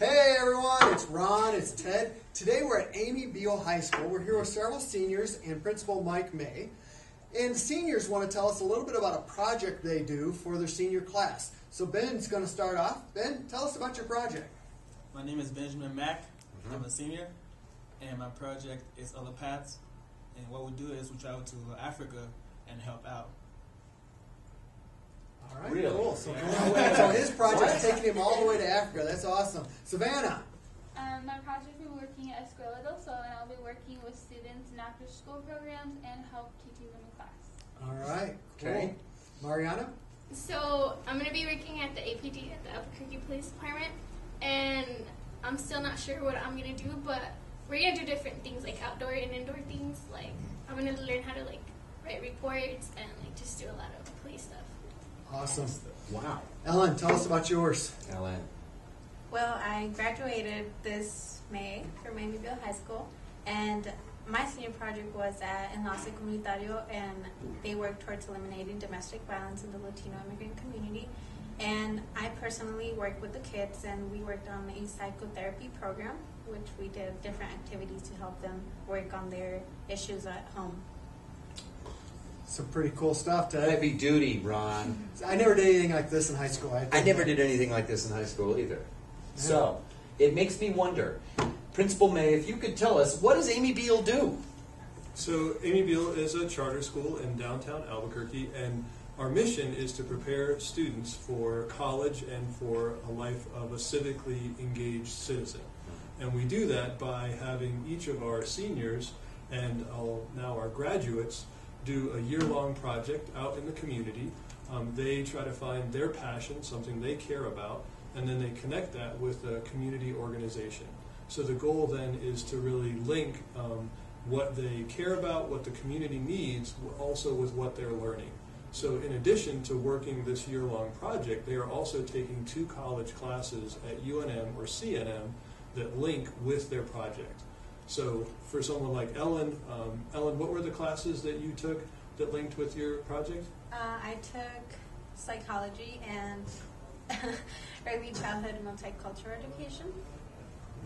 Ron, it's Ted. Today we're at Amy Biehl High School. We're here with several seniors and Principal Mike May. And seniors want to tell us a little bit about a project they do for their senior class. So Ben's going to start off. Ben, tell us about your project. My name is Benjamin Mack. Mm-hmm. I'm a senior, and my project is Other Paths. And what we do is we travel to Africa and help out. All right, Really? cool. So, Yeah. Going away. so his project's taking him all the way to Africa. That's awesome. Savannah. Um, my project will be working at Escuela del Sol, and I'll be working with students in after-school programs and help teaching them in class. All right, cool. Okay. Mariana. So I'm gonna be working at the APD at the Albuquerque Police Department, and I'm still not sure what I'm gonna do, but we're gonna do different things like outdoor and indoor things. Like I'm gonna learn how to like write reports and like just do a lot of police stuff. Awesome. Wow. Ellen, tell us about yours. Ellen. Well, I graduated this May from Amy Biehl High School, and my senior project was at Enlace Comunitario, and they work towards eliminating domestic violence in the Latino immigrant community. And I personally worked with the kids, and we worked on a psychotherapy program, which we did different activities to help them work on their issues at home. Some pretty cool stuff, Ted. Heavy duty, Ron. I never did anything like this in high school. I never did anything like this in high school either. So, it makes me wonder, Principal May, if you could tell us, what does Amy Biehl do? So Amy Biehl is a charter school in downtown Albuquerque, and our mission is to prepare students for college and for a life of a civically engaged citizen. And we do that by having each of our seniors and all, now our graduates do a year-long project out in the community. Um, they try to find their passion, something they care about, and then they connect that with a community organization. So the goal then is to really link um, what they care about, what the community needs, also with what they're learning. So in addition to working this year-long project, they are also taking two college classes at UNM or CNM that link with their project. So for someone like Ellen, um, Ellen, what were the classes that you took that linked with your project? Uh, I took psychology and early childhood and multicultural education.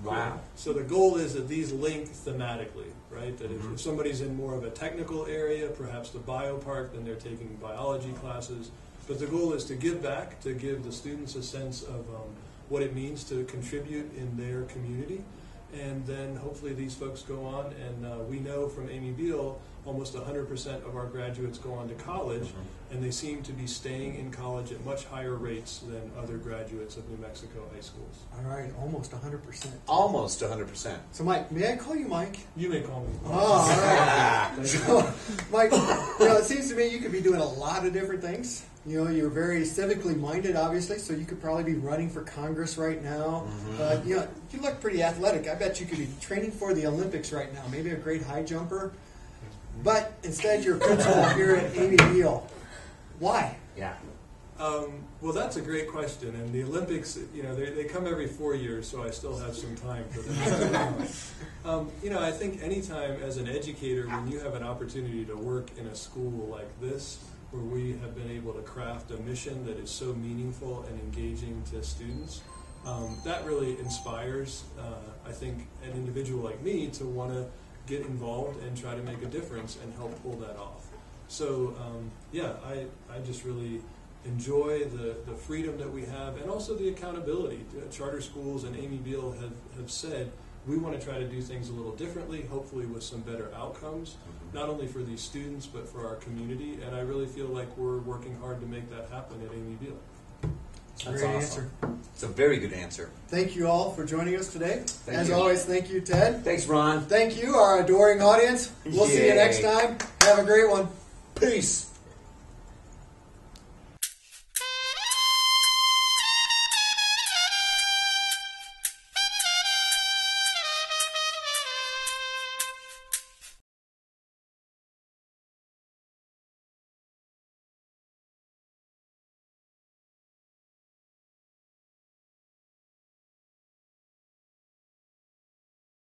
Wow. So the goal is that these link thematically, right? That if, Mhm. if somebody's in more of a technical area, perhaps the biopark, then they're taking biology classes. But the goal is to give back, to give the students a sense of um, what it means to contribute in their community. And then hopefully these folks go on, and uh, we know from Amy Biehl, almost 100% of our graduates go on to college, and they seem to be staying in college at much higher rates than other graduates of New Mexico high schools. All right, almost 100%. Almost 100%. So, Mike, may I call you Mike? You may call me. Oh, all right. so, Mike, you know, it seems to me you could be doing a lot of different things. You know, you're very civically minded, obviously, so you could probably be running for Congress right now. Uh, you know, you look pretty athletic. I bet you could be training for the Olympics right now, maybe a great high jumper. But instead, you're a principal here at Amy Biehl. Why? Yeah. Um, well, that's a great question. And the Olympics, you know, they, they come every four years, so I still have some time for them. um, you know, I think anytime as an educator, when you have an opportunity to work in a school like this, where we have been able to craft a mission that is so meaningful and engaging to students, um, that really inspires, uh, I think, an individual like me to want to get involved and try to make a difference and help pull that off. So um, yeah, I, I just really enjoy the, the freedom that we have and also the accountability. Uh, Charter schools and Amy Biehl have, have said we want to try to do things a little differently, hopefully with some better outcomes, not only for these students but for our community. And I really feel like we're working hard to make that happen at Amy Biehl. That's Great awesome. answer. It's a very good answer. Thank you all for joining us today. Thank As you. always, thank you, Ted. Thanks, Ron. Thank you, our adoring audience. We'll see you next time. Have a great one. Peace.